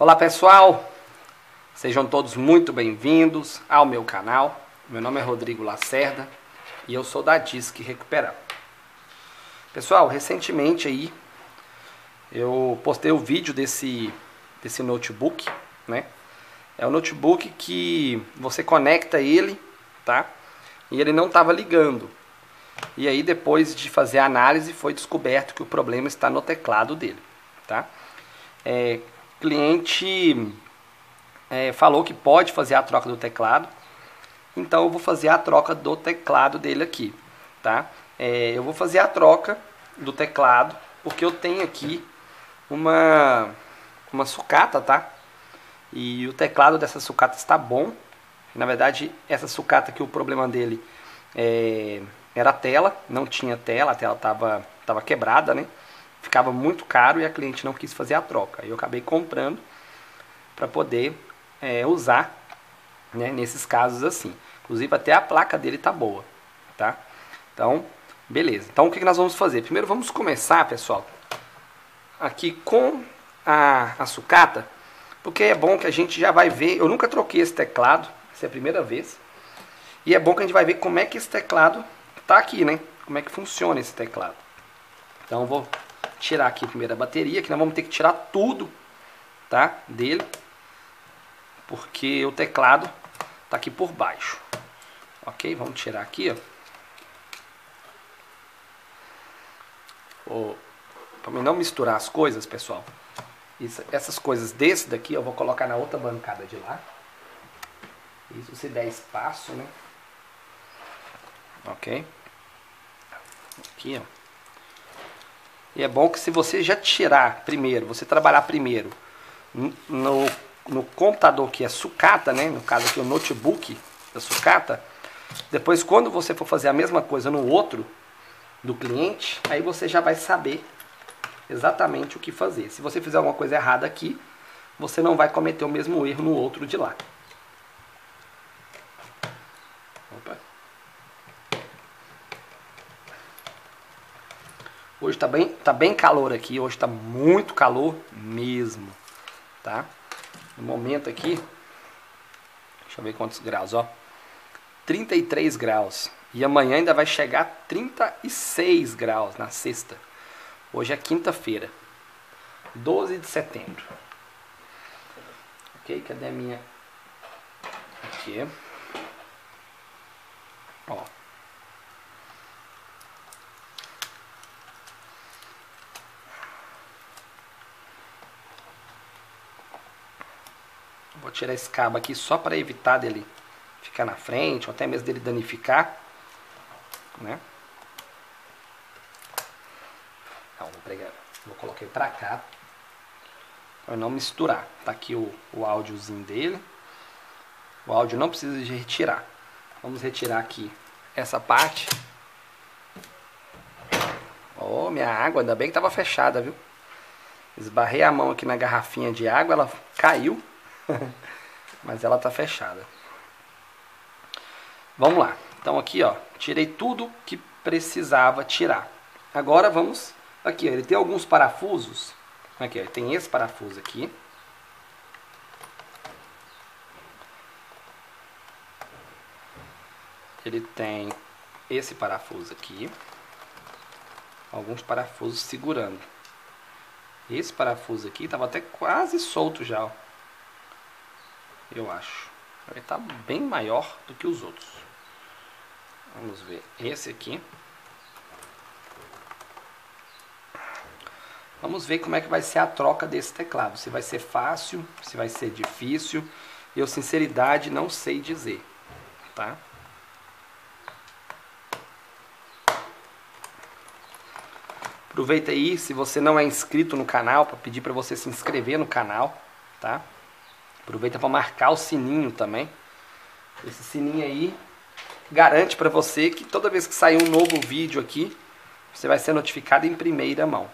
Olá pessoal, sejam todos muito bem-vindos ao meu canal. Meu nome é Rodrigo Lacerda e eu sou da Disque Recuperar. Pessoal, recentemente aí eu postei o vídeo desse, desse notebook, né? É um notebook que você conecta ele, tá? E ele não estava ligando. E aí depois de fazer a análise foi descoberto que o problema está no teclado dele, tá? É, cliente é, falou que pode fazer a troca do teclado, então eu vou fazer a troca do teclado dele aqui, tá? É, eu vou fazer a troca do teclado, porque eu tenho aqui uma, uma sucata, tá? E o teclado dessa sucata está bom. Na verdade, essa sucata aqui, o problema dele é, era a tela, não tinha tela, a tela estava tava quebrada, né? Ficava muito caro e a cliente não quis fazer a troca. Eu acabei comprando para poder é, usar né, nesses casos assim. Inclusive até a placa dele tá boa, tá? Então, beleza. Então o que, que nós vamos fazer? Primeiro vamos começar, pessoal, aqui com a, a sucata, porque é bom que a gente já vai ver. Eu nunca troquei esse teclado, essa é a primeira vez. E é bom que a gente vai ver como é que esse teclado tá aqui, né? Como é que funciona esse teclado. Então vou tirar aqui primeiro a bateria, que nós vamos ter que tirar tudo, tá? Dele, porque o teclado tá aqui por baixo. Ok? Vamos tirar aqui, ó. Para não misturar as coisas, pessoal. Isso, essas coisas desse daqui eu vou colocar na outra bancada de lá. Isso se der espaço, né? Ok? Aqui, ó. E é bom que se você já tirar primeiro, você trabalhar primeiro no, no computador que é sucata, né? No caso aqui o notebook da sucata, depois quando você for fazer a mesma coisa no outro do cliente, aí você já vai saber exatamente o que fazer. Se você fizer alguma coisa errada aqui, você não vai cometer o mesmo erro no outro de lá. Hoje tá bem, tá bem calor aqui, hoje tá muito calor mesmo, tá? No momento aqui, deixa eu ver quantos graus, ó. 33 graus. E amanhã ainda vai chegar a 36 graus na sexta. Hoje é quinta-feira, 12 de setembro. Ok, cadê a minha? Aqui. Ó. tirar esse cabo aqui só para evitar dele ficar na frente, ou até mesmo dele danificar. Né? Então, vou, pregar, vou colocar ele para cá. Para não misturar. Tá aqui o, o áudiozinho dele. O áudio não precisa de retirar. Vamos retirar aqui essa parte. Oh, minha água, ainda bem que estava fechada, viu? Esbarrei a mão aqui na garrafinha de água, ela caiu. Mas ela tá fechada. Vamos lá. Então aqui, ó, tirei tudo que precisava tirar. Agora vamos aqui, ó, ele tem alguns parafusos. Aqui, ó, tem esse parafuso aqui. Ele tem esse parafuso aqui. Alguns parafusos segurando. Esse parafuso aqui estava até quase solto já, ó eu acho. Ele está bem maior do que os outros. Vamos ver esse aqui. Vamos ver como é que vai ser a troca desse teclado. Se vai ser fácil, se vai ser difícil. Eu, sinceridade, não sei dizer. Tá? Aproveita aí, se você não é inscrito no canal, para pedir para você se inscrever no canal, tá? Aproveita para marcar o sininho também. Esse sininho aí garante para você que toda vez que sair um novo vídeo aqui, você vai ser notificado em primeira mão.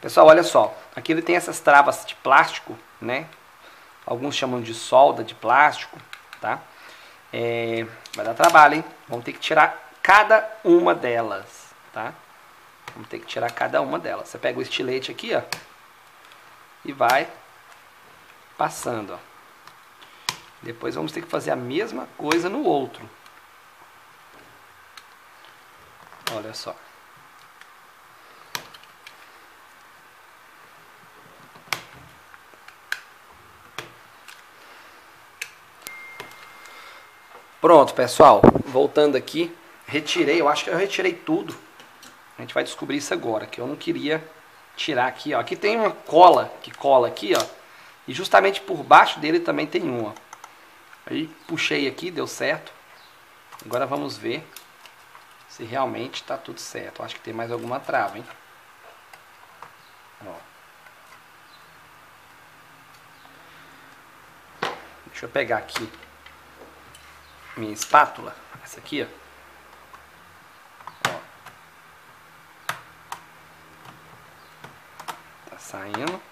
Pessoal, olha só. Aqui ele tem essas travas de plástico, né? Alguns chamam de solda de plástico, tá? É, vai dar trabalho, hein? Vamos ter que tirar cada uma delas, tá? Vamos ter que tirar cada uma delas. Você pega o estilete aqui, ó. E vai passando, ó. Depois vamos ter que fazer a mesma coisa no outro. Olha só. Pronto, pessoal. Voltando aqui, retirei, eu acho que eu retirei tudo. A gente vai descobrir isso agora, que eu não queria tirar aqui, ó. Aqui tem uma cola que cola aqui, ó. E justamente por baixo dele também tem uma. Aí puxei aqui, deu certo. Agora vamos ver se realmente está tudo certo. Acho que tem mais alguma trava, hein? Ó. Deixa eu pegar aqui minha espátula, essa aqui, ó. ó. Tá saindo.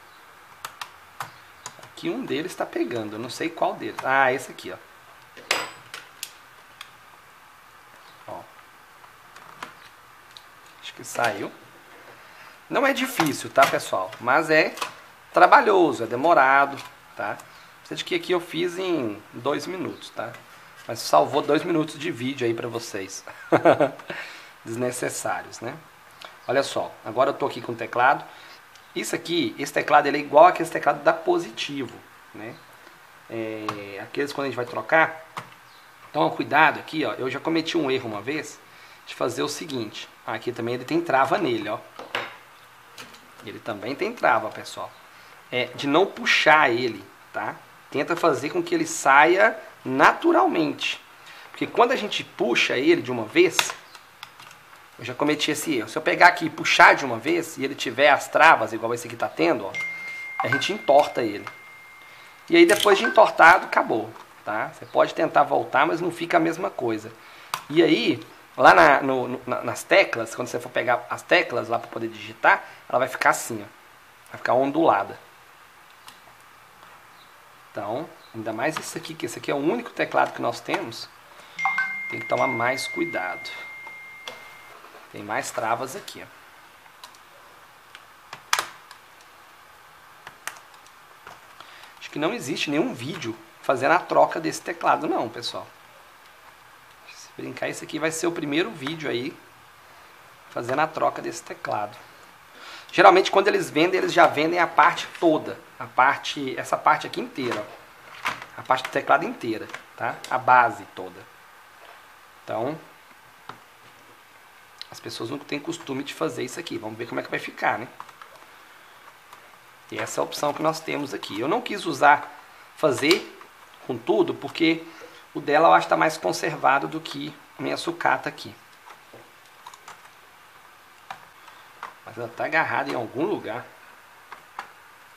Aqui um deles está pegando, eu não sei qual deles. Ah, esse aqui, ó. ó. Acho que saiu. Não é difícil, tá, pessoal? Mas é trabalhoso, é demorado, tá? Precisa de que aqui eu fiz em dois minutos, tá? Mas salvou dois minutos de vídeo aí para vocês. Desnecessários, né? Olha só, agora eu tô aqui com o teclado. Isso aqui, esse teclado ele é igual aquele teclado da Positivo, né? É, aqueles quando a gente vai trocar. Então, cuidado aqui, ó. Eu já cometi um erro uma vez de fazer o seguinte. Aqui também ele tem trava nele, ó. Ele também tem trava, pessoal. É de não puxar ele, tá? Tenta fazer com que ele saia naturalmente. Porque quando a gente puxa ele de uma vez, eu já cometi esse erro. Se eu pegar aqui e puxar de uma vez, e ele tiver as travas, igual esse aqui está tendo, ó, a gente entorta ele. E aí depois de entortado, acabou. Tá? Você pode tentar voltar, mas não fica a mesma coisa. E aí, lá na, no, no, nas teclas, quando você for pegar as teclas lá para poder digitar, ela vai ficar assim, ó. Vai ficar ondulada. Então, ainda mais esse aqui, que esse aqui é o único teclado que nós temos, tem que tomar mais cuidado. Tem mais travas aqui, ó. Acho que não existe nenhum vídeo fazendo a troca desse teclado não, pessoal. Se brincar, esse aqui vai ser o primeiro vídeo aí fazendo a troca desse teclado. Geralmente quando eles vendem, eles já vendem a parte toda, a parte, essa parte aqui inteira, ó. a parte do teclado inteira, tá? A base toda. Então, as pessoas não têm costume de fazer isso aqui. Vamos ver como é que vai ficar, né? E essa é a opção que nós temos aqui. Eu não quis usar, fazer com tudo, porque o dela eu acho que está mais conservado do que a minha sucata aqui. Mas ela está agarrada em algum lugar.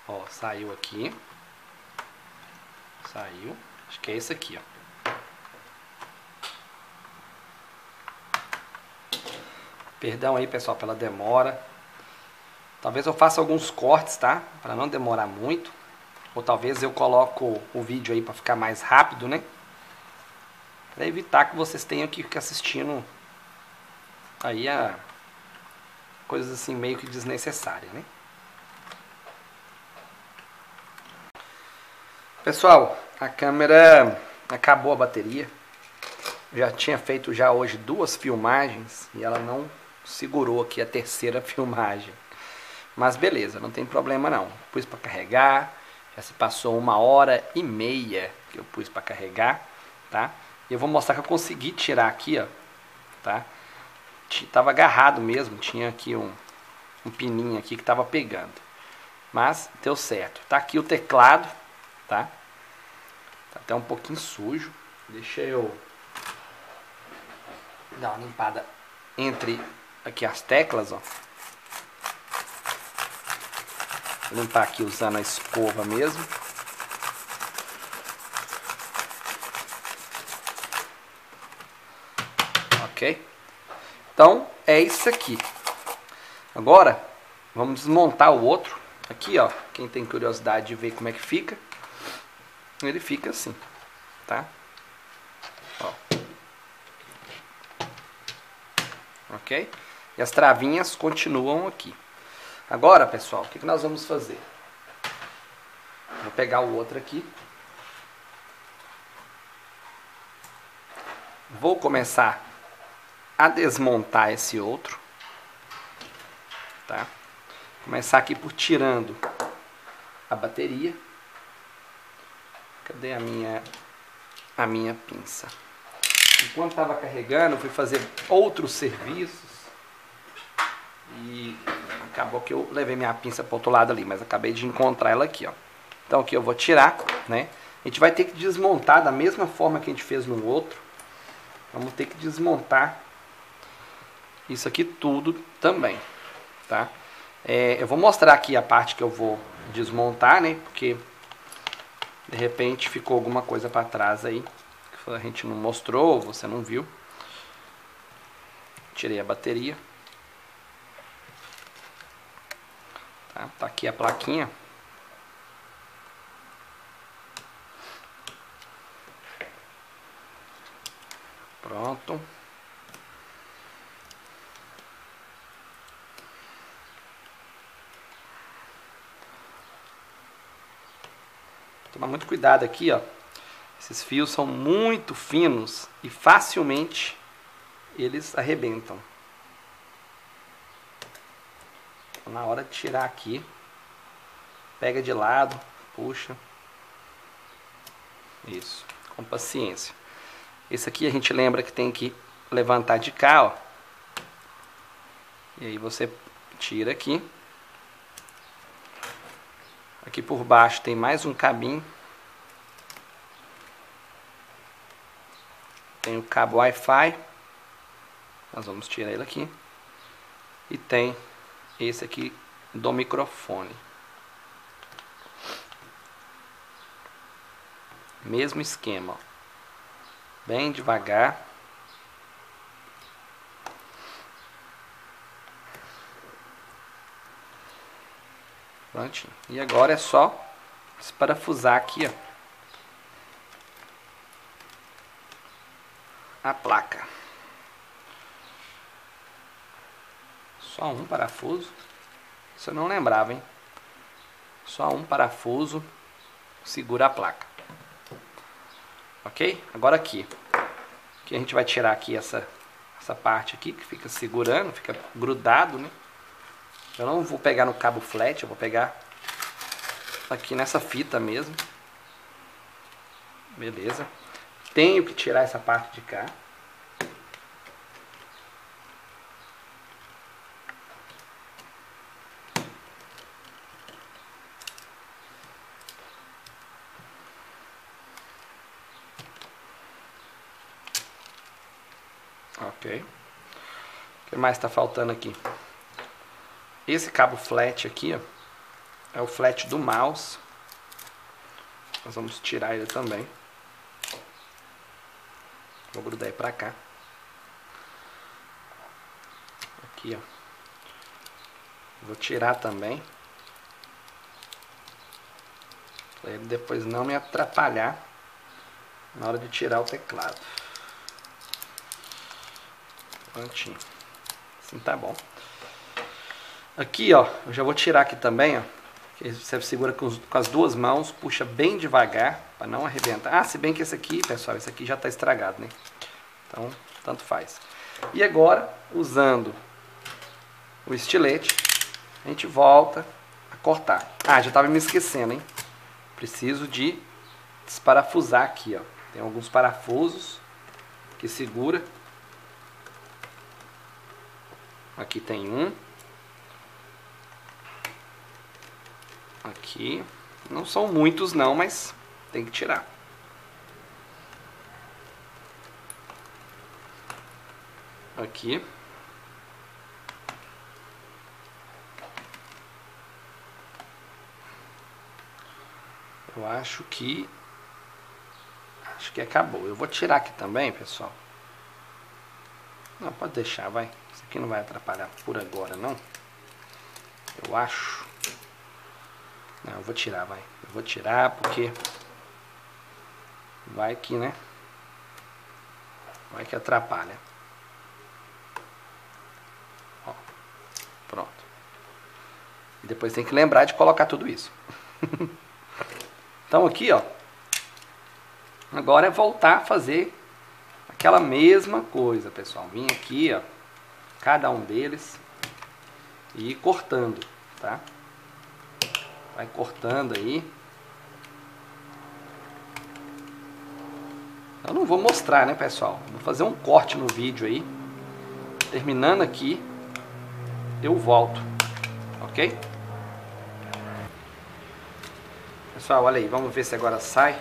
Ó, saiu aqui. Saiu. Acho que é esse aqui, ó. Perdão aí, pessoal, pela demora. Talvez eu faça alguns cortes, tá? Para não demorar muito. Ou talvez eu coloco o vídeo aí para ficar mais rápido, né? Para evitar que vocês tenham que ficar assistindo aí a coisas assim meio que desnecessárias, né? Pessoal, a câmera acabou a bateria. Já tinha feito já hoje duas filmagens e ela não segurou aqui a terceira filmagem. Mas beleza, não tem problema não. Pus para carregar, já se passou uma hora e meia que eu pus para carregar, tá? E eu vou mostrar que eu consegui tirar aqui, ó, tá? Tava agarrado mesmo, tinha aqui um, um pininho aqui que tava pegando. Mas deu certo. Tá aqui o teclado, tá? Tá até um pouquinho sujo. Deixa eu dar uma limpada entre aqui as teclas, ó. Vou limpar aqui usando a escova mesmo. Ok? Então, é isso aqui. Agora, vamos desmontar o outro. Aqui, ó, quem tem curiosidade de ver como é que fica, ele fica assim, tá? Ó. Ok? E as travinhas continuam aqui. Agora, pessoal, o que, que nós vamos fazer? Vou pegar o outro aqui. Vou começar a desmontar esse outro. Tá? Começar aqui por tirando a bateria. Cadê a minha a minha pinça? Enquanto estava carregando, fui fazer outros serviços e acabou que eu levei minha pinça para outro lado ali, mas acabei de encontrar ela aqui, ó. Então aqui eu vou tirar, né? A gente vai ter que desmontar da mesma forma que a gente fez no outro. Vamos ter que desmontar isso aqui tudo também, tá? É, eu vou mostrar aqui a parte que eu vou desmontar, né? Porque de repente ficou alguma coisa para trás aí que a gente não mostrou, você não viu. Tirei a bateria. Tá, tá aqui a plaquinha. Pronto. Tomar muito cuidado aqui, ó. Esses fios são muito finos e facilmente eles arrebentam. Na hora de tirar aqui, pega de lado, puxa. Isso, com paciência. Esse aqui a gente lembra que tem que levantar de cá, ó. E aí você tira aqui. Aqui por baixo tem mais um cabinho. Tem o cabo Wi-Fi. Nós vamos tirar ele aqui. E tem esse aqui do microfone. Mesmo esquema. Bem devagar. Prontinho. E agora é só parafusar aqui, ó. A placa. Só um parafuso. Isso eu não lembrava, hein? Só um parafuso segura a placa. Ok? Agora aqui. Aqui a gente vai tirar aqui essa, essa parte aqui que fica segurando, fica grudado, né? Eu não vou pegar no cabo flat, eu vou pegar aqui nessa fita mesmo. Beleza. Tenho que tirar essa parte de cá. Ok. O que mais está faltando aqui? Esse cabo flat aqui, ó, é o flat do mouse. Nós vamos tirar ele também. Vou grudar ele pra cá. Aqui, ó. Vou tirar também. Pra ele depois não me atrapalhar na hora de tirar o teclado. Prontinho. Assim tá bom. Aqui, ó, eu já vou tirar aqui também, ó. Você segura com, com as duas mãos, puxa bem devagar, para não arrebentar. Ah, se bem que esse aqui, pessoal, esse aqui já está estragado, né? Então, tanto faz. E agora, usando o estilete, a gente volta a cortar. Ah, já estava me esquecendo, hein? Preciso de desparafusar aqui, ó. Tem alguns parafusos que segura. Aqui tem um. Aqui. Não são muitos não, mas tem que tirar. Aqui. Eu acho que... Acho que acabou. Eu vou tirar aqui também, pessoal. Não, pode deixar, vai. Isso aqui não vai atrapalhar por agora, não. Eu acho. Não, eu vou tirar, vai. Eu vou tirar porque vai que, né? Vai que atrapalha. Ó, pronto. E depois tem que lembrar de colocar tudo isso. Então aqui, ó, agora é voltar a fazer aquela mesma coisa, pessoal. Vim aqui, ó, cada um deles e cortando, tá? Vai cortando aí. Eu não vou mostrar, né, pessoal? Vou fazer um corte no vídeo aí. Terminando aqui, eu volto, ok? Pessoal, olha aí, vamos ver se agora sai.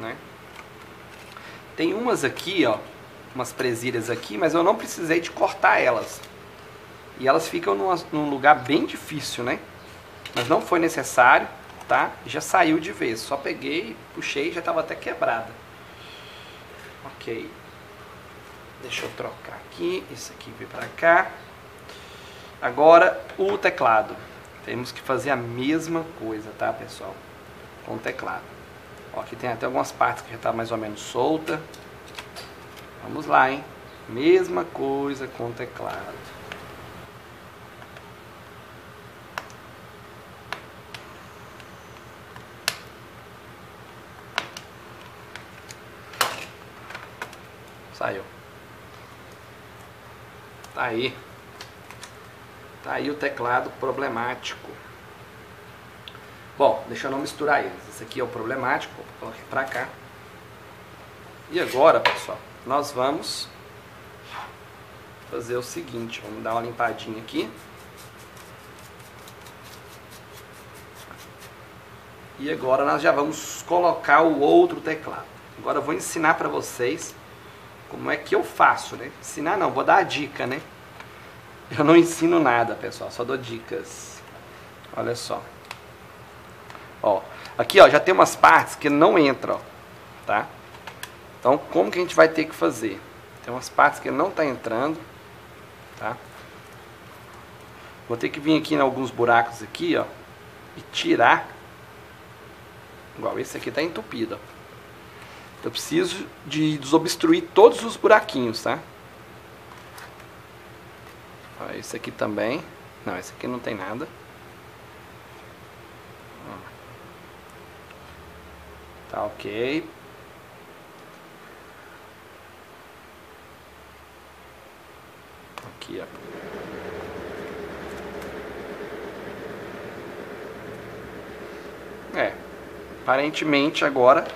Né? Tem umas aqui, ó, umas presilhas aqui, mas eu não precisei de cortar elas. E elas ficam numa, num lugar bem difícil, né? Mas não foi necessário, tá? Já saiu de vez. Só peguei, puxei já estava até quebrada. Ok. Deixa eu trocar aqui. Isso aqui vem para cá. Agora o teclado. Temos que fazer a mesma coisa, tá, pessoal? Com o teclado. Ó, aqui tem até algumas partes que já está mais ou menos solta. Vamos lá, hein? Mesma coisa com o teclado. Saiu. Tá aí. Tá aí o teclado problemático. Bom, deixa eu não misturar eles. Esse aqui é o problemático, vou colocar para cá. E agora, pessoal, nós vamos fazer o seguinte, vamos dar uma limpadinha aqui. E agora nós já vamos colocar o outro teclado. Agora eu vou ensinar para vocês como é que eu faço, né? Ensinar não, vou dar a dica, né? Eu não ensino nada, pessoal, só dou dicas. Olha só. Ó, aqui ó, já tem umas partes que não entram, tá? Então, como que a gente vai ter que fazer? Tem umas partes que não tá entrando, tá? Vou ter que vir aqui em alguns buracos aqui, ó, e tirar. Igual esse aqui tá entupido, ó. Eu preciso de desobstruir todos os buraquinhos, tá? Ó, esse aqui também. Não, esse aqui não tem nada. Tá ok. Aqui, ó. É. Aparentemente agora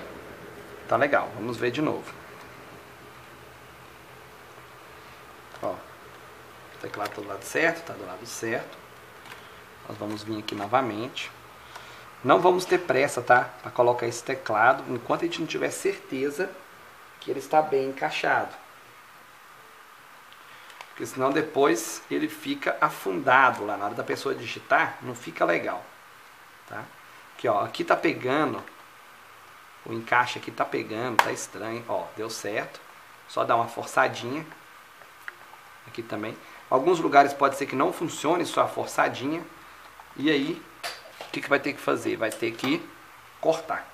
tá legal. Vamos ver de novo. Ó. O teclado tá do lado certo, tá do lado certo. Nós vamos vir aqui novamente. Não vamos ter pressa, tá? Para colocar esse teclado enquanto a gente não tiver certeza que ele está bem encaixado. Porque senão depois ele fica afundado lá na hora da pessoa digitar, não fica legal, tá? Aqui, ó, aqui tá pegando, o encaixe aqui tá pegando, tá estranho, ó, deu certo. Só dar uma forçadinha. Aqui também. Alguns lugares pode ser que não funcione, só a forçadinha. E aí, o que, que vai ter que fazer? Vai ter que cortar.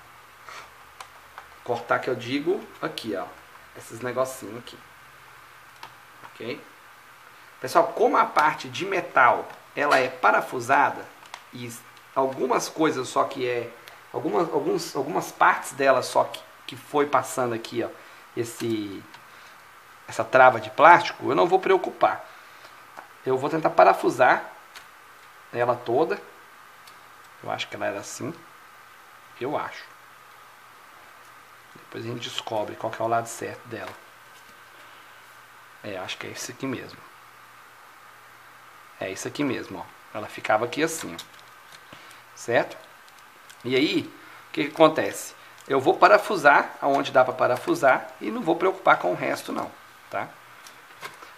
Cortar que eu digo aqui, ó. Esses negocinhos aqui. Ok? Pessoal, como a parte de metal ela é parafusada e algumas coisas só que é algumas, alguns, algumas partes dela só que, que foi passando aqui ó, esse essa trava de plástico, eu não vou preocupar. Eu vou tentar parafusar ela toda eu acho que ela era assim. Eu acho. Depois a gente descobre qual é o lado certo dela. É, acho que é esse aqui mesmo. É isso aqui mesmo, ó. Ela ficava aqui assim, ó. Certo? E aí, o que, que acontece? Eu vou parafusar aonde dá para parafusar e não vou preocupar com o resto não, tá?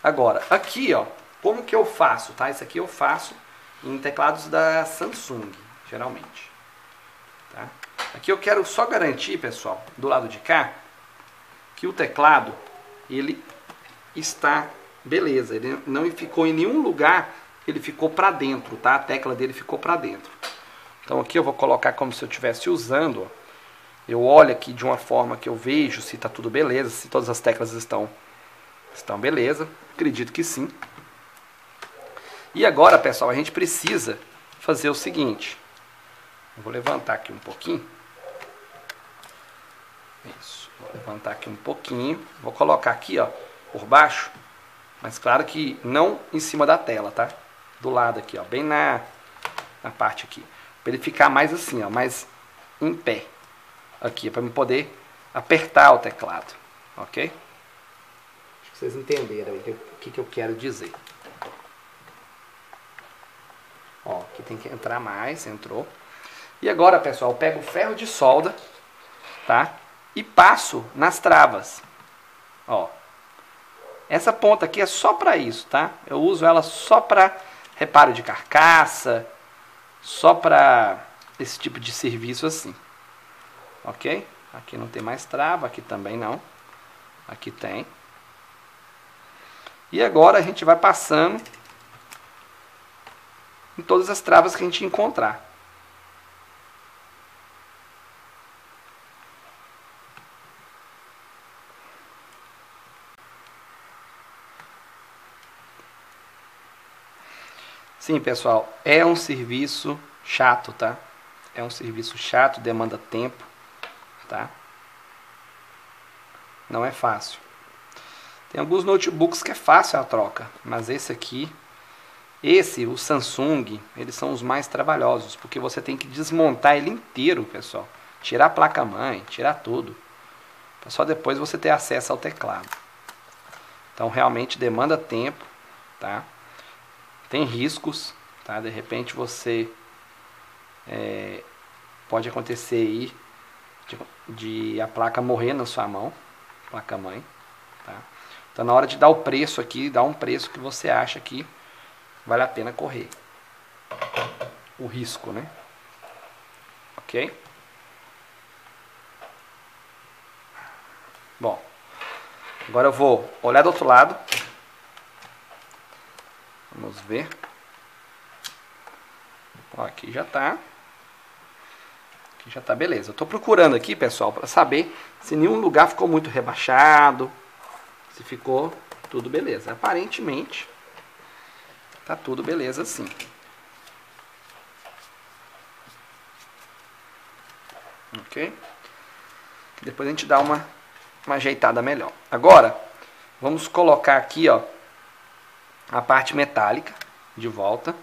Agora, aqui, ó, como que eu faço, tá? Isso aqui eu faço em teclados da Samsung geralmente. Tá? Aqui eu quero só garantir, pessoal, do lado de cá, que o teclado ele está beleza, ele não ficou em nenhum lugar, ele ficou para dentro, tá? A tecla dele ficou para dentro. Então aqui eu vou colocar como se eu estivesse usando, ó. Eu olho aqui de uma forma que eu vejo se está tudo beleza, se todas as teclas estão estão beleza. Acredito que sim. E agora, pessoal, a gente precisa fazer o seguinte. vou levantar aqui um pouquinho. Isso, vou levantar aqui um pouquinho. Vou colocar aqui, ó, por baixo. Mas claro que não em cima da tela, tá? Do lado aqui, ó, bem na, na parte aqui. Para ele ficar mais assim, ó, mais em pé. Aqui, para eu poder apertar o teclado, ok? Acho que vocês entenderam o que, que eu quero dizer. Ó, aqui tem que entrar mais, entrou. E agora, pessoal, eu pego o ferro de solda, tá? E passo nas travas. Ó. Essa ponta aqui é só para isso, tá? Eu uso ela só para reparo de carcaça, só para esse tipo de serviço assim. Ok? Aqui não tem mais trava, aqui também não. Aqui tem. E agora a gente vai passando em todas as travas que a gente encontrar. Sim, pessoal, é um serviço chato, tá? É um serviço chato, demanda tempo, tá? Não é fácil. Tem alguns notebooks que é fácil a troca, mas esse aqui esse, o Samsung, eles são os mais trabalhosos, porque você tem que desmontar ele inteiro, pessoal. Tirar a placa-mãe, tirar tudo. Só depois você ter acesso ao teclado. Então realmente demanda tempo, tá? Tem riscos, tá? De repente você é, pode acontecer aí de, de, a placa morrer na sua mão, placa-mãe, tá? Então na hora de dar o preço aqui, dá um preço que você acha que vale a pena correr o risco, né? Ok? Bom, agora eu vou olhar do outro lado. Vamos ver. Ó, aqui já tá. Aqui já tá beleza. Eu tô procurando aqui, pessoal, para saber se nenhum lugar ficou muito rebaixado, se ficou tudo beleza. Aparentemente, Tá tudo beleza assim. Ok? Depois a gente dá uma, uma ajeitada melhor. Agora, vamos colocar aqui, ó, a parte metálica de volta.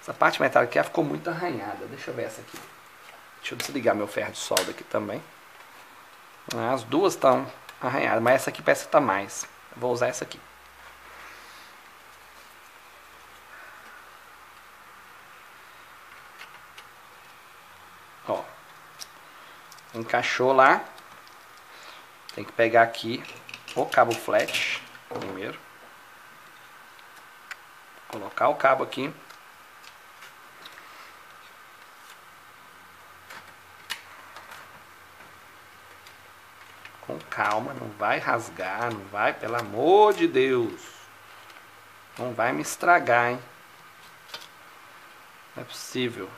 Essa parte metálica aqui ficou muito arranhada. Deixa eu ver essa aqui. Deixa eu desligar meu ferro de solda aqui também. As duas estão arranhadas, mas essa aqui parece que está mais. Vou usar essa aqui. Encaixou lá. Tem que pegar aqui o cabo flat primeiro. Colocar o cabo aqui. Com calma, não vai rasgar, não vai, pelo amor de Deus. Não vai me estragar, hein? Não é possível.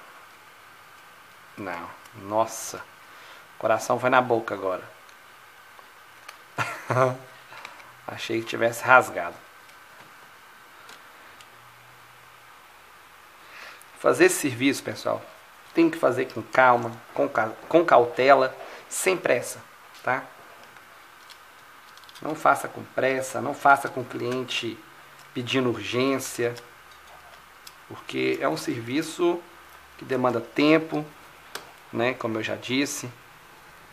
Não, nossa. Coração foi na boca agora. Achei que tivesse rasgado. Fazer esse serviço, pessoal, tem que fazer com calma, com, com cautela, sem pressa, tá? Não faça com pressa, não faça com o cliente pedindo urgência, porque é um serviço que demanda tempo, né, como eu já disse,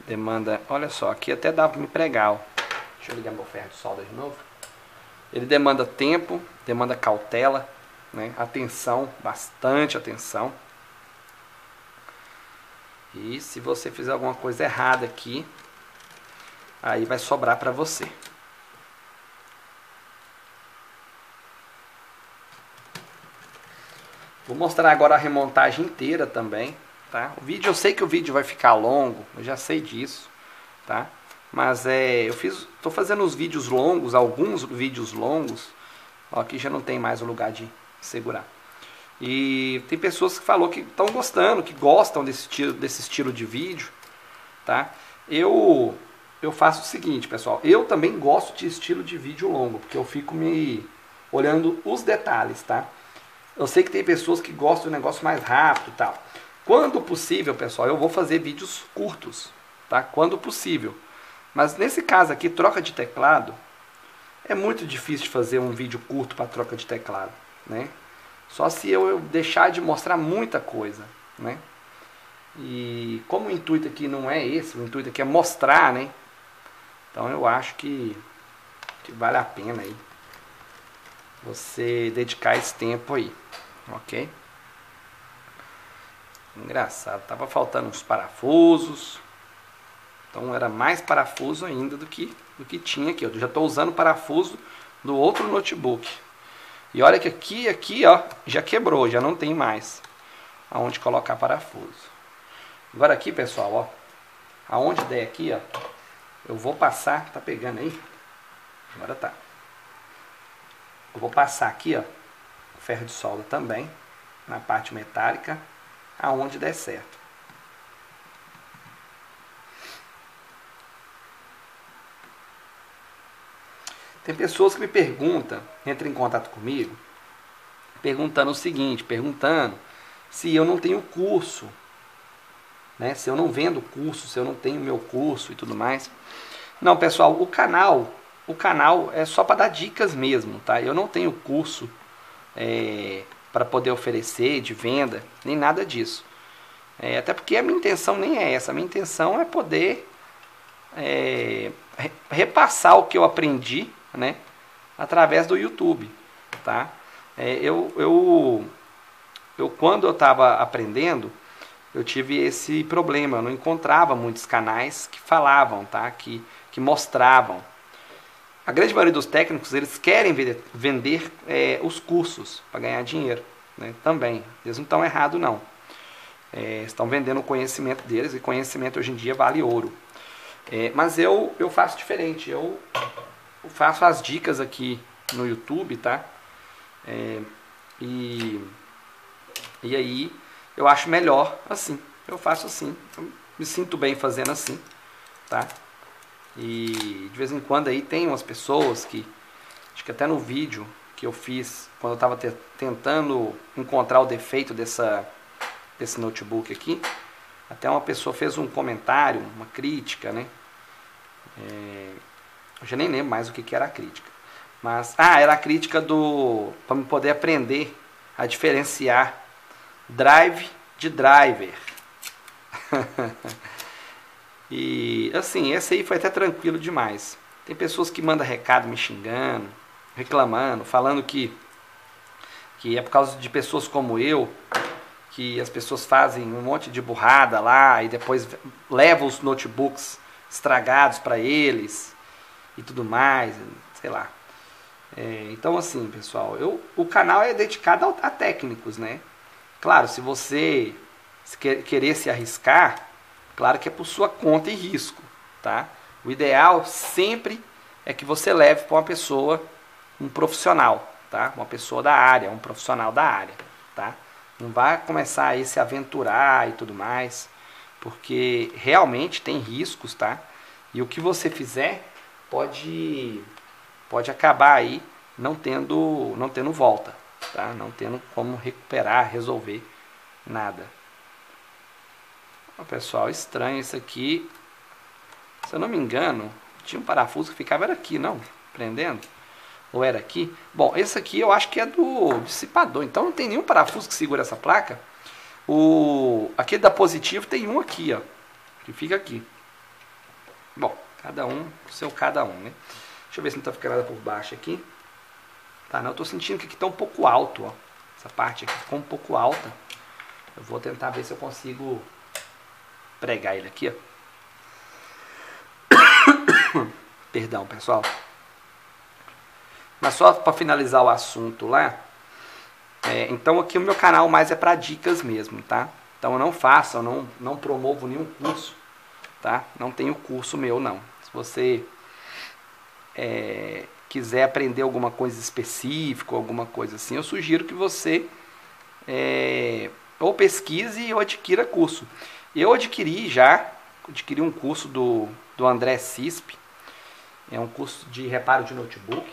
demanda, olha só, aqui até dá para me pregar, ó. deixa eu ligar meu ferro de solda de novo, ele demanda tempo, demanda cautela, né? atenção, bastante atenção, e se você fizer alguma coisa errada aqui, aí vai sobrar para você. Vou mostrar agora a remontagem inteira também. Tá? O vídeo, eu sei que o vídeo vai ficar longo, eu já sei disso, tá? Mas é, eu fiz, tô fazendo os vídeos longos, alguns vídeos longos. Ó, aqui já não tem mais o lugar de segurar. E tem pessoas que falou que estão gostando, que gostam desse estilo, desse estilo de vídeo, tá? Eu eu faço o seguinte, pessoal, eu também gosto de estilo de vídeo longo, porque eu fico me olhando os detalhes, tá? Eu sei que tem pessoas que gostam do negócio mais rápido tal. Quando possível, pessoal, eu vou fazer vídeos curtos, tá? Quando possível. Mas nesse caso aqui, troca de teclado, é muito difícil de fazer um vídeo curto para troca de teclado, né? Só se eu deixar de mostrar muita coisa, né? E como o intuito aqui não é esse, o intuito aqui é mostrar, né? Então eu acho que, que vale a pena aí você dedicar esse tempo aí, ok? Engraçado, tava faltando uns parafusos, então era mais parafuso ainda do que, do que tinha aqui. Eu já estou usando parafuso do outro notebook. E olha que aqui, aqui, ó, já quebrou, já não tem mais aonde colocar parafuso. Agora aqui, pessoal, ó, aonde der aqui, ó, eu vou passar, tá pegando aí? Agora tá. Eu vou passar aqui, ó, ferro de solda também, na parte metálica, aonde der certo. Tem pessoas que me perguntam, entram em contato comigo, perguntando o seguinte, perguntando se eu não tenho curso, né? Se eu não vendo curso, se eu não tenho meu curso e tudo mais. Não, pessoal, o canal, o canal é só para dar dicas mesmo, tá? Eu não tenho curso é, para poder oferecer de venda, nem nada disso. É, até porque a minha intenção nem é essa. A minha intenção é poder é, repassar o que eu aprendi, né? Através do YouTube, tá? É, eu, eu, eu, quando eu estava aprendendo, eu tive esse problema. Eu não encontrava muitos canais que falavam, tá? Que que mostravam. A grande maioria dos técnicos eles querem vender, vender é, os cursos para ganhar dinheiro, né? também. Eles não estão errados não. É, estão vendendo o conhecimento deles e conhecimento hoje em dia vale ouro. É, mas eu, eu faço diferente. Eu faço as dicas aqui no YouTube, tá? É, e, e aí eu acho melhor assim. Eu faço assim. Eu me sinto bem fazendo assim, tá? E de vez em quando aí tem umas pessoas que, acho que até no vídeo que eu fiz, quando eu estava te, tentando encontrar o defeito dessa, desse notebook aqui, até uma pessoa fez um comentário, uma crítica, né? É, eu já nem lembro mais o que, que era a crítica. Mas, ah, era a crítica do. para me poder aprender a diferenciar drive de driver. E assim, esse aí foi até tranquilo demais. Tem pessoas que mandam recado me xingando, reclamando, falando que, que é por causa de pessoas como eu que as pessoas fazem um monte de burrada lá e depois levam os notebooks estragados para eles e tudo mais, sei lá. É, então assim, pessoal, eu, o canal é dedicado a, a técnicos, né? Claro, se você se quer, querer se arriscar, Claro que é por sua conta e risco, tá? O ideal sempre é que você leve para uma pessoa, um profissional, tá? Uma pessoa da área, um profissional da área, tá? Não vai começar a se aventurar e tudo mais, porque realmente tem riscos, tá? E o que você fizer pode pode acabar aí não tendo não tendo volta, tá? Não tendo como recuperar, resolver nada. Oh, pessoal, estranho isso aqui. Se eu não me engano, tinha um parafuso que ficava era aqui, não? Prendendo? Ou era aqui? Bom, esse aqui eu acho que é do dissipador. Então não tem nenhum parafuso que segura essa placa. O aquele da positivo tem um aqui, ó, que fica aqui. Bom, cada um, o seu cada um, né? Deixa eu ver se não tá ficando nada por baixo aqui. Tá, não, eu tô sentindo que aqui tá um pouco alto, ó. Essa parte aqui ficou um pouco alta. Eu vou tentar ver se eu consigo pregar ele aqui, ó. Perdão, pessoal. Mas só para finalizar o assunto lá, é, então aqui o meu canal mais é para dicas mesmo, tá? Então eu não faço, eu não, não promovo nenhum curso, tá? Não tenho curso meu, não. Se você é, quiser aprender alguma coisa específica, alguma coisa assim, eu sugiro que você é, ou pesquise ou adquira curso. Eu adquiri já, adquiri um curso do, do André Cisp, é um curso de reparo de notebook,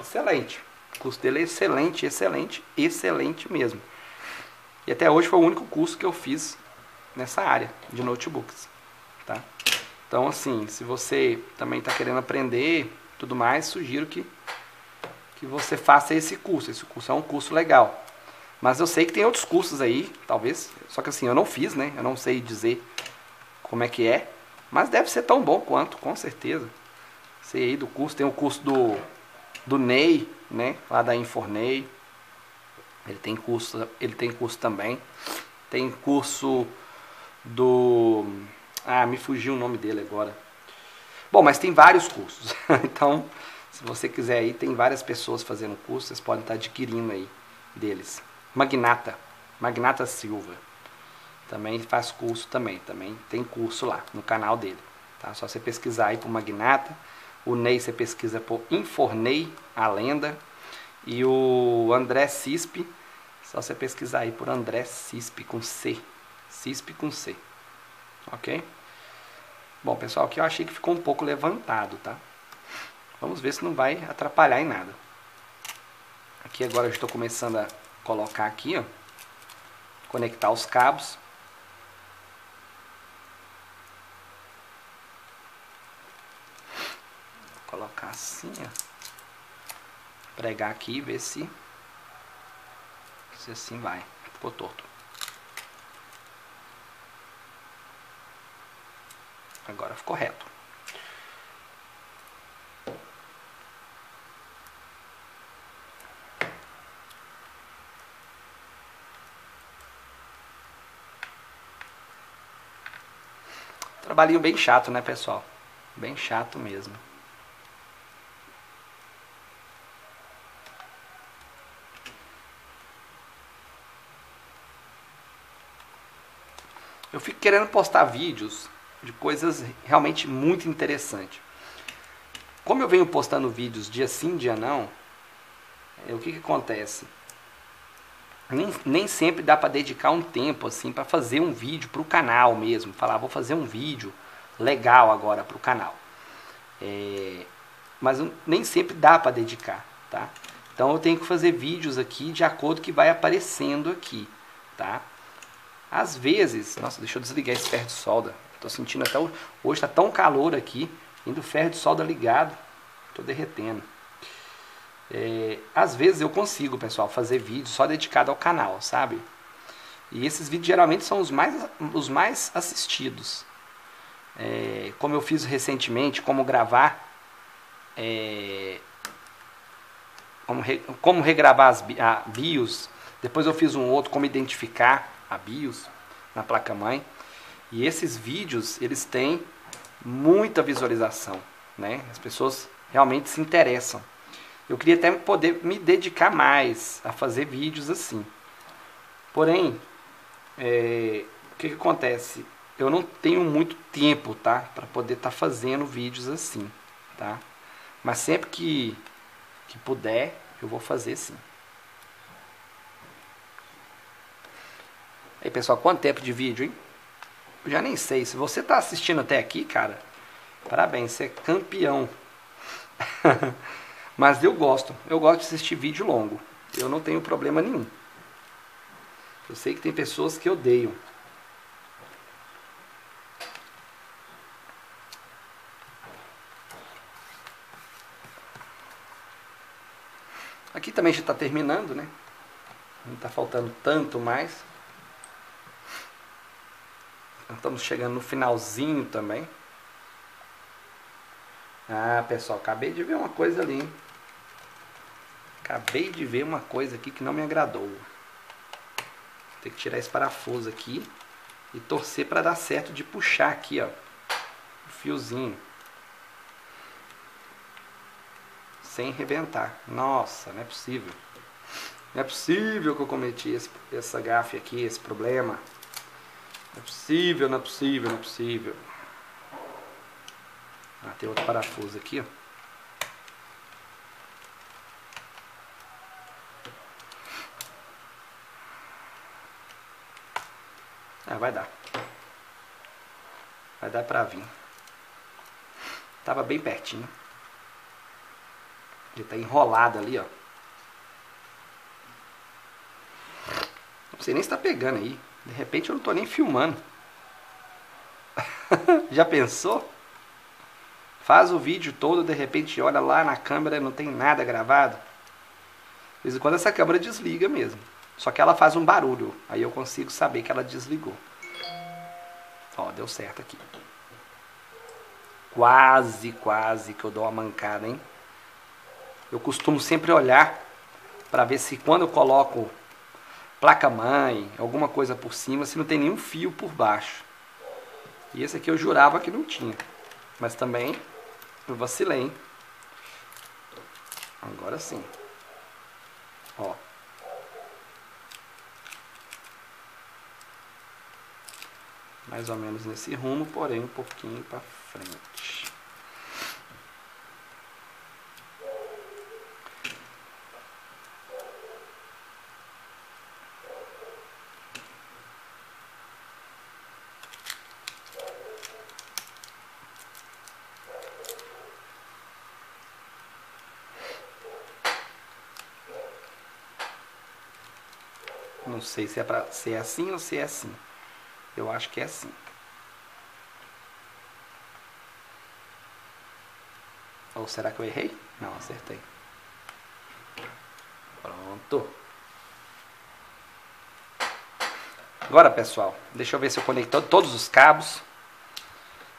excelente. O curso dele é excelente, excelente, excelente mesmo. E até hoje foi o único curso que eu fiz nessa área de notebooks, tá? Então, assim, se você também está querendo aprender tudo mais, sugiro que, que você faça esse curso. Esse curso é um curso legal. Mas eu sei que tem outros cursos aí, talvez. Só que assim, eu não fiz, né? Eu não sei dizer como é que é. Mas deve ser tão bom quanto, com certeza. Sei aí do curso. Tem o curso do, do Ney, né? Lá da Infornei. Ele tem curso, ele tem curso também. Tem curso do. Ah, me fugiu o nome dele agora. Bom, mas tem vários cursos. então, se você quiser aí, tem várias pessoas fazendo curso, vocês podem estar adquirindo aí deles. Magnata, Magnata Silva. Também faz curso também, também tem curso lá no canal dele. Tá? Só você pesquisar aí por Magnata. O Ney você pesquisa por Infornei, a lenda. E o André Cispe, só você pesquisar aí por André Cispe com C. Cispe com C. Ok? Bom, pessoal, aqui eu achei que ficou um pouco levantado, tá? Vamos ver se não vai atrapalhar em nada. Aqui agora eu estou começando a colocar aqui, ó. Conectar os cabos. colocar assim, ó pregar aqui e ver se, se assim vai. Ficou torto. Agora ficou reto. Trabalhinho bem chato, né, pessoal? Bem chato mesmo. Eu fico querendo postar vídeos de coisas realmente muito interessantes. Como eu venho postando vídeos dia sim, dia não, é, o que, que acontece? Nem, nem sempre dá para dedicar um tempo assim para fazer um vídeo para o canal mesmo. Falar, vou fazer um vídeo legal agora para o canal. É, mas nem sempre dá para dedicar, tá? Então eu tenho que fazer vídeos aqui de acordo que vai aparecendo aqui, tá? Às vezes, nossa, deixa eu desligar esse ferro de solda. Tô sentindo até hoje está tão calor aqui, indo o ferro de solda ligado, tô derretendo. É, às vezes eu consigo, pessoal, fazer vídeo só dedicado ao canal, sabe? E esses vídeos geralmente são os mais, os mais assistidos. É, como eu fiz recentemente, como gravar, é, como, re, como regravar as BIOS. Depois eu fiz um outro, como identificar a BIOS na placa-mãe. E esses vídeos, eles têm muita visualização, né? As pessoas realmente se interessam. Eu queria até poder me dedicar mais a fazer vídeos assim. Porém, é, o que, que, acontece? Eu não tenho muito tempo, tá? Para poder estar tá fazendo vídeos assim, tá? Mas sempre que, que puder, eu vou fazer sim. Aí, pessoal, quanto tempo de vídeo, hein? Eu já nem sei. Se você está assistindo até aqui, cara, parabéns, você é campeão. Mas eu gosto. Eu gosto de assistir vídeo longo. Eu não tenho problema nenhum. Eu sei que tem pessoas que odeiam. Aqui também já está terminando, né? Não está faltando tanto mais. Estamos chegando no finalzinho também. Ah, pessoal, acabei de ver uma coisa ali. Hein? Acabei de ver uma coisa aqui que não me agradou. Tem que tirar esse parafuso aqui e torcer para dar certo de puxar aqui, ó, o fiozinho. Sem rebentar. Nossa, não é possível. Não é possível que eu cometi esse, essa gafe aqui, esse problema. Não é possível, não é possível, não é possível. Ah, tem outro parafuso aqui, ó. Ah, vai dar. Vai dar pra vir. Tava bem pertinho. Ele tá enrolado ali, ó. Não sei nem se tá pegando aí. De repente eu não tô nem filmando. Já pensou? Faz o vídeo todo, de repente olha lá na câmera não tem nada gravado. De vez em quando essa câmera desliga mesmo. Só que ela faz um barulho. Aí eu consigo saber que ela desligou. Ó, deu certo aqui. Quase, quase que eu dou uma mancada, hein? Eu costumo sempre olhar para ver se quando eu coloco placa-mãe, alguma coisa por cima, se não tem nenhum fio por baixo. E esse aqui eu jurava que não tinha. Mas também eu vacilei, hein? Agora sim. Ó. Mais ou menos nesse rumo, porém um pouquinho para frente. Não sei se é, pra, se é assim ou se é assim. Eu acho que é assim. Ou será que eu errei? Não, acertei. Pronto. Agora, pessoal, deixa eu ver se eu conecto todos os cabos.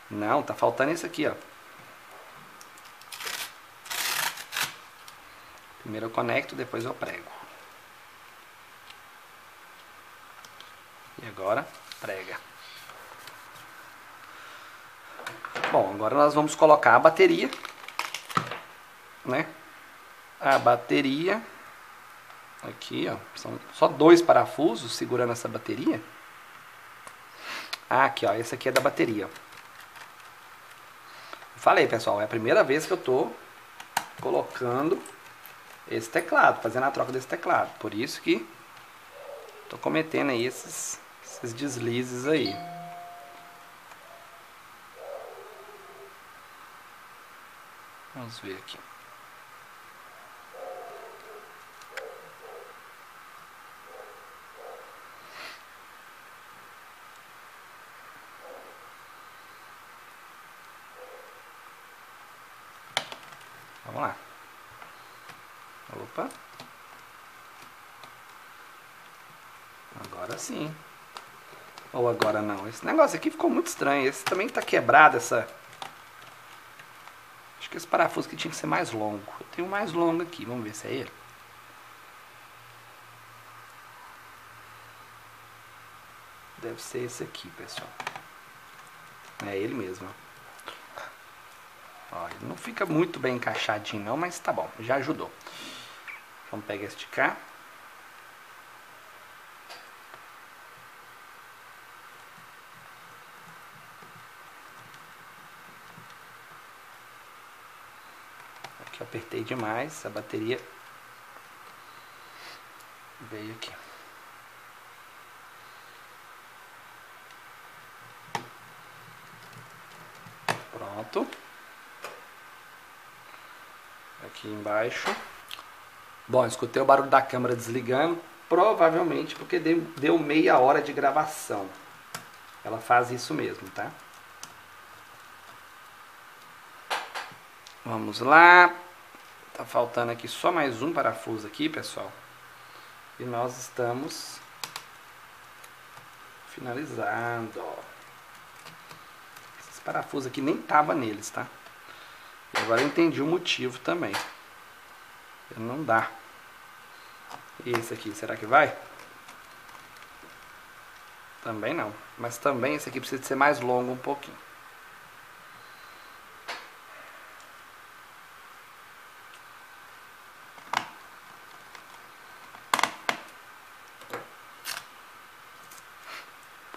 Não, tá faltando esse aqui, ó. Primeiro eu conecto, depois eu prego. Agora, prega. Bom, agora nós vamos colocar a bateria, né? A bateria, aqui, ó, são só dois parafusos segurando essa bateria. Ah, aqui, ó, esse aqui é da bateria. Falei, pessoal, é a primeira vez que eu tô colocando esse teclado, fazendo a troca desse teclado. Por isso que tô cometendo aí esses esses deslizes aí. Vamos ver aqui. Vamos lá. Opa. Agora sim. Ou agora não. Esse negócio aqui ficou muito estranho. Esse também está quebrado, essa... Acho que esse parafuso aqui tinha que ser mais longo. Eu tenho mais longo aqui. Vamos ver se é ele. Deve ser esse aqui, pessoal. É ele mesmo. Ó, ele não fica muito bem encaixadinho não, mas tá bom. Já ajudou. Vamos pegar este cá. Apertei demais, a bateria veio aqui. Pronto. Aqui embaixo. Bom, escutei o barulho da câmera desligando, provavelmente porque deu, meia hora de gravação. Ela faz isso mesmo, tá? Vamos lá. Tá faltando aqui só mais um parafuso aqui, pessoal. E nós estamos finalizando, ó. Esses parafusos aqui nem tava neles, tá? E agora eu entendi o motivo também. Não dá. E esse aqui, será que vai? Também não. Mas também esse aqui precisa ser mais longo um pouquinho.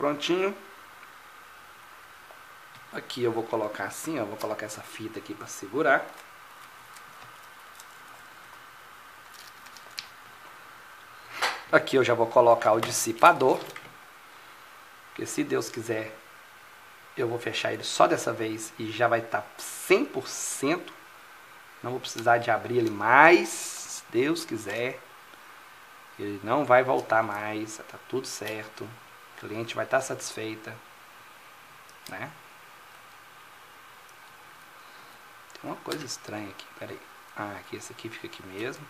Prontinho. Aqui eu vou colocar assim, ó, vou colocar essa fita aqui para segurar. Aqui eu já vou colocar o dissipador. Porque se Deus quiser, eu vou fechar ele só dessa vez e já vai estar tá 100%. Não vou precisar de abrir ele mais, se Deus quiser. Ele não vai voltar mais, tá tudo certo. Cliente vai estar tá satisfeita, né? Tem uma coisa estranha aqui, peraí. Ah, aqui, esse aqui fica aqui mesmo.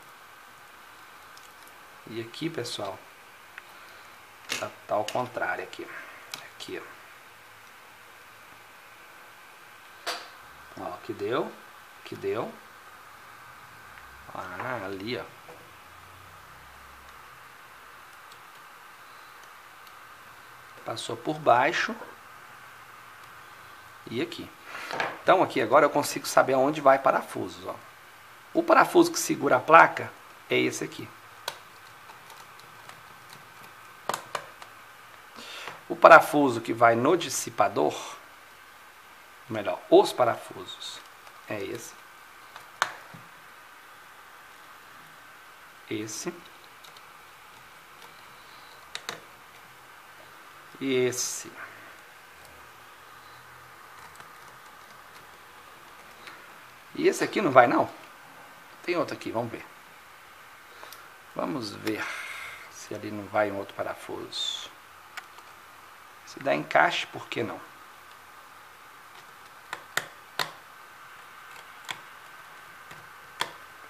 E aqui, pessoal, tá, tá ao contrário aqui. Aqui, ó. Ó, que deu, que deu. Ah, ali, ó. Passou por baixo. E aqui. Então aqui agora eu consigo saber aonde vai parafusos, ó. O parafuso que segura a placa é esse aqui. O parafuso que vai no dissipador, melhor, os parafusos, é esse. Esse. E esse. E esse aqui não vai não? Tem outro aqui, vamos ver. Vamos ver se ali não vai um outro parafuso. Se dá encaixe, por que não?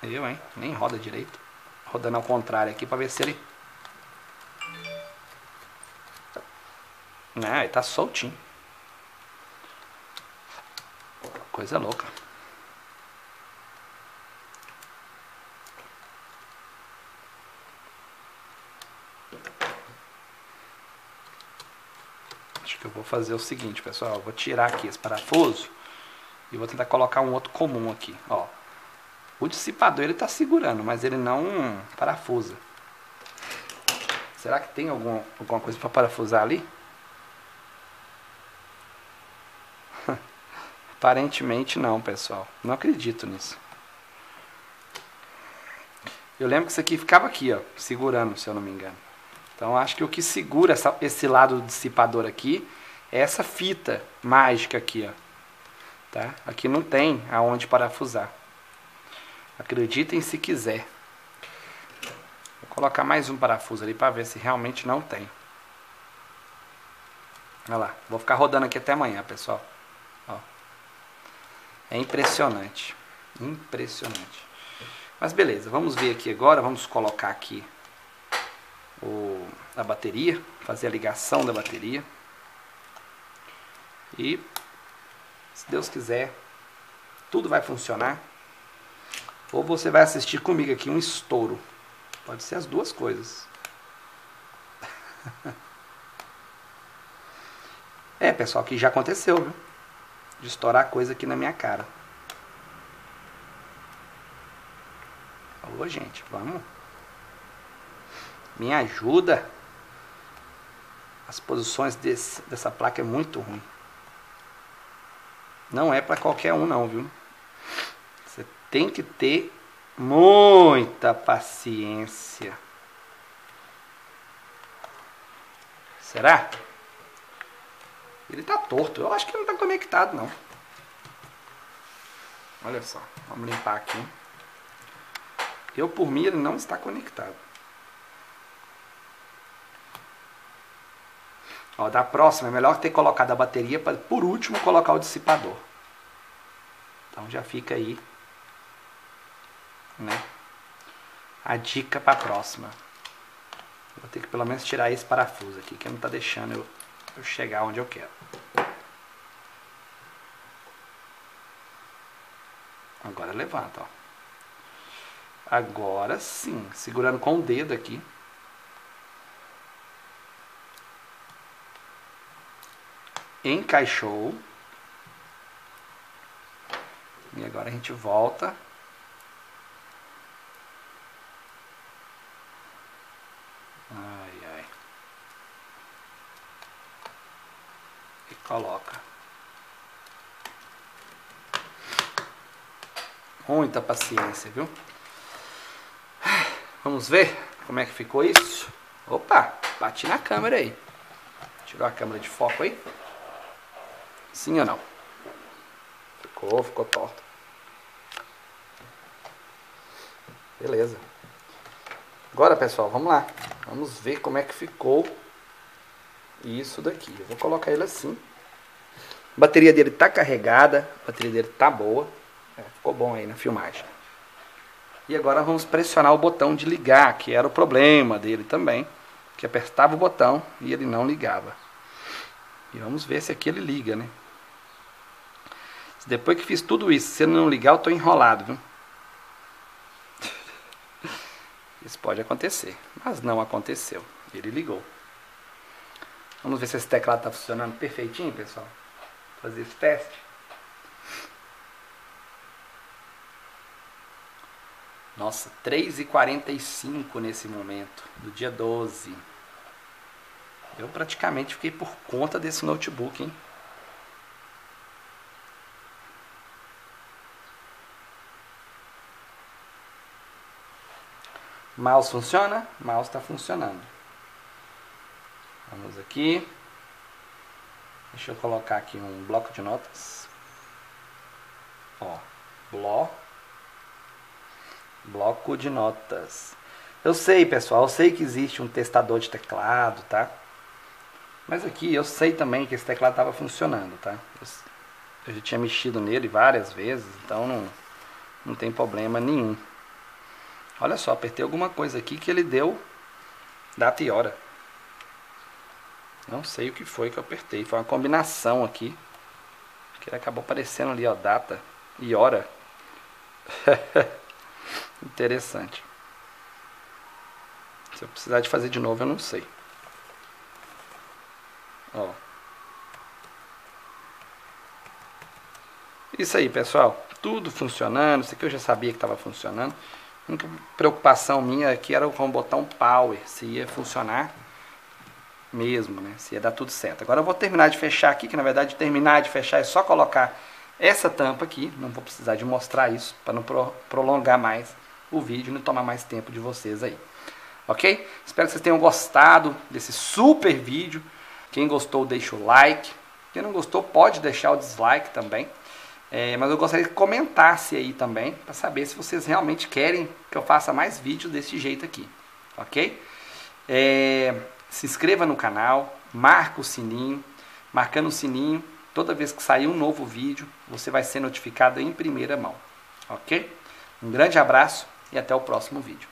Eu, hein? Nem roda direito. Rodando ao contrário aqui para ver se ele... Ah, ele tá soltinho. Coisa louca. Acho que eu vou fazer o seguinte, pessoal. Eu vou tirar aqui esse parafuso e vou tentar colocar um outro comum aqui. Ó, o dissipador ele está segurando, mas ele não parafusa. Será que tem algum, alguma coisa para parafusar ali? Aparentemente não, pessoal. Não acredito nisso. Eu lembro que isso aqui ficava aqui, ó, segurando, se eu não me engano. Então acho que o que segura essa, esse lado do dissipador aqui é essa fita mágica aqui, ó. Tá? Aqui não tem aonde parafusar. Acreditem se quiser. Vou colocar mais um parafuso ali para ver se realmente não tem. Olha lá, vou ficar rodando aqui até amanhã, pessoal. É impressionante, impressionante. Mas beleza, vamos ver aqui agora, vamos colocar aqui o, a bateria, fazer a ligação da bateria. E, se Deus quiser, tudo vai funcionar. Ou você vai assistir comigo aqui um estouro. Pode ser as duas coisas. é, pessoal, que já aconteceu, viu? De estourar coisa aqui na minha cara. Ô, gente, vamos. Me ajuda. As posições desse, dessa placa é muito ruim. Não é para qualquer um não, viu? Você tem que ter muita paciência. Será? Ele tá torto. Eu acho que não tá conectado não. Olha só, vamos limpar aqui. Eu por mim ele não está conectado. Ó, da próxima é melhor ter colocado a bateria para por último colocar o dissipador. Então já fica aí, né? A dica para a próxima. Vou ter que pelo menos tirar esse parafuso aqui que não está deixando eu, eu chegar onde eu quero. Agora levanta, ó. Agora sim, segurando com o dedo aqui. encaixou. E agora a gente volta. Coloca. Muita paciência, viu? Vamos ver como é que ficou isso. Opa, bati na câmera aí. Tirou a câmera de foco aí. Sim ou não? Ficou, ficou torto. Beleza. Agora, pessoal, vamos lá. Vamos ver como é que ficou isso daqui. Eu vou colocar ele assim. A bateria dele tá carregada, a bateria dele tá boa. É, ficou bom aí na filmagem. E agora vamos pressionar o botão de ligar, que era o problema dele também, que apertava o botão e ele não ligava. E vamos ver se aqui ele liga, né? Depois que fiz tudo isso, se ele não ligar, eu estou enrolado, viu? Isso pode acontecer, mas não aconteceu. Ele ligou. Vamos ver se esse teclado está funcionando perfeitinho, pessoal. Fazer esse teste. Nossa, 3h45 nesse momento, do dia 12. Eu praticamente fiquei por conta desse notebook, hein? Mouse funciona? Mouse está funcionando. Vamos aqui. Deixa eu colocar aqui um bloco de notas. Ó, bloco bloco de notas. Eu sei, pessoal, eu sei que existe um testador de teclado, tá? Mas aqui eu sei também que esse teclado estava funcionando, tá? Eu, eu, já tinha mexido nele várias vezes, então não, não tem problema nenhum. Olha só, apertei alguma coisa aqui que ele deu data e hora. Não sei o que foi que eu apertei, foi uma combinação aqui. Que acabou aparecendo ali, ó, data e hora. Interessante. Se eu precisar de fazer de novo, eu não sei. Ó. Isso aí, pessoal. Tudo funcionando. Isso aqui eu já sabia que estava funcionando. A única preocupação minha aqui era com o botão Power. Se ia funcionar mesmo, né? Se ia dar tudo certo. Agora eu vou terminar de fechar aqui, que na verdade terminar de fechar é só colocar essa tampa aqui. Não vou precisar de mostrar isso para não pro prolongar mais o vídeo e não tomar mais tempo de vocês aí. Ok? Espero que vocês tenham gostado desse super vídeo. Quem gostou, deixa o like. Quem não gostou, pode deixar o dislike também. É, mas eu gostaria que comentasse aí também, para saber se vocês realmente querem que eu faça mais vídeos desse jeito aqui. Ok? É, se inscreva no canal, marca o sininho. Marcando o sininho, toda vez que sair um novo vídeo, você vai ser notificado em primeira mão. Ok? Um grande abraço e até o próximo vídeo.